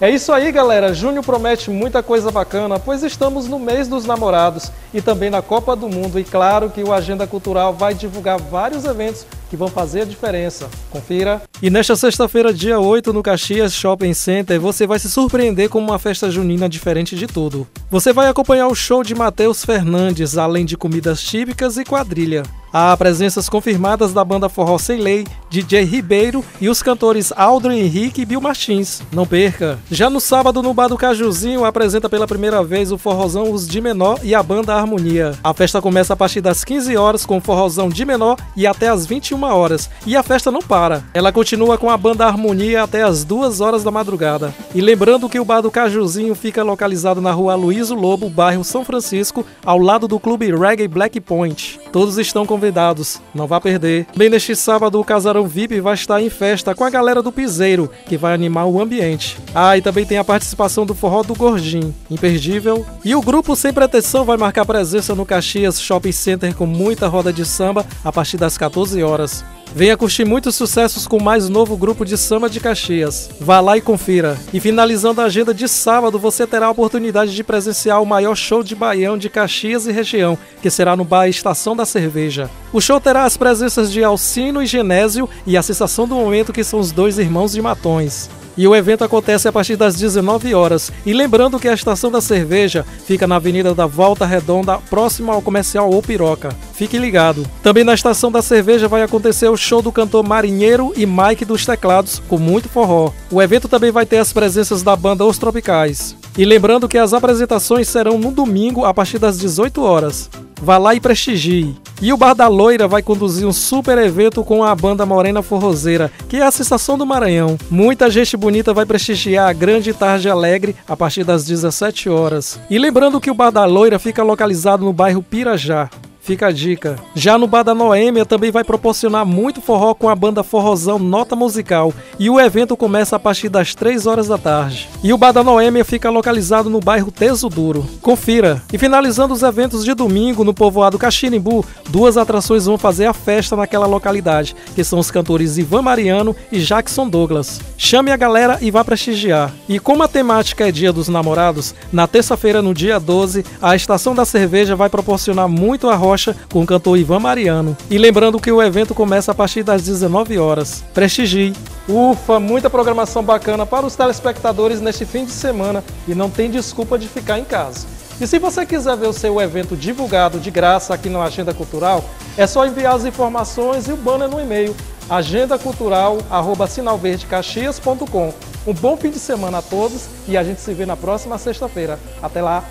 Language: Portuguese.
É isso aí, galera. Junho promete muita coisa bacana, pois estamos no mês dos namorados e também na Copa do Mundo. E claro que o Agenda Cultural vai divulgar vários eventos que vão fazer a diferença. Confira. E nesta sexta-feira, dia 8, no Caxias Shopping Center, você vai se surpreender com uma festa junina diferente de tudo. Você vai acompanhar o show de Matheus Fernandes, além de comidas típicas e quadrilha. Há presenças confirmadas da banda Forró Sem Lei, DJ Ribeiro e os cantores Aldro Henrique e Bill Martins. Não perca! Já no sábado, no Bar do Cajuzinho, apresenta pela primeira vez o forrozão Os de Menor e a banda Harmonia. A festa começa a partir das 15 horas com o forrozão de menor e até as 21 horas. E a festa não para. Ela continua com a banda Harmonia até as 2 horas da madrugada. E lembrando que o Bar do Cajuzinho fica localizado na rua Luiz Lobo, bairro São Francisco, ao lado do clube Reggae Black Point. Todos estão convidados, não vá perder. Bem neste sábado, o Casarão VIP vai estar em festa com a galera do Piseiro, que vai animar o ambiente. Ah, e também tem a participação do Forró do Gordinho, imperdível. E o grupo Sem Pretensão vai marcar presença no Caxias Shopping Center com muita roda de samba a partir das 14 horas. Venha curtir muitos sucessos com o mais novo grupo de samba de Caxias. Vá lá e confira. E finalizando a agenda de sábado, você terá a oportunidade de presenciar o maior show de baião de Caxias e região, que será no bar Estação da Cerveja. O show terá as presenças de Alcino e Genésio e a sensação do momento que são os dois irmãos de Matões. E o evento acontece a partir das 19 horas. E lembrando que a estação da cerveja fica na Avenida da Volta Redonda, próximo ao comercial ou Piroca. Fique ligado. Também na estação da cerveja vai acontecer o show do cantor Marinheiro e Mike dos teclados, com muito forró. O evento também vai ter as presenças da banda Os Tropicais. E lembrando que as apresentações serão no domingo a partir das 18 horas. Vá lá e prestigie. E o Bar da Loira vai conduzir um super evento com a banda Morena Forrozeira, que é a sensação do Maranhão. Muita gente bonita vai prestigiar a Grande Tarde Alegre a partir das 17 horas. E lembrando que o Bar da Loira fica localizado no bairro Pirajá. Fica a dica. Já no Bar da Noêmia também vai proporcionar muito forró com a banda Forrozão Nota Musical e o evento começa a partir das 3 horas da tarde. E o Bar da Noêmia fica localizado no bairro Teso Duro. Confira. E finalizando os eventos de domingo no povoado Caxinimbu, duas atrações vão fazer a festa naquela localidade, que são os cantores Ivan Mariano e Jackson Douglas. Chame a galera e vá prestigiar. E como a temática é Dia dos Namorados, na terça-feira, no dia 12, a Estação da Cerveja vai proporcionar muito arroz Rocha com o cantor Ivan Mariano. E lembrando que o evento começa a partir das 19 horas. Prestigie! Ufa, muita programação bacana para os telespectadores neste fim de semana e não tem desculpa de ficar em casa. E se você quiser ver o seu evento divulgado de graça aqui na Agenda Cultural, é só enviar as informações e o banner no e-mail agendacultural@sinalverdecaxias.com. Um bom fim de semana a todos e a gente se vê na próxima sexta-feira. Até lá.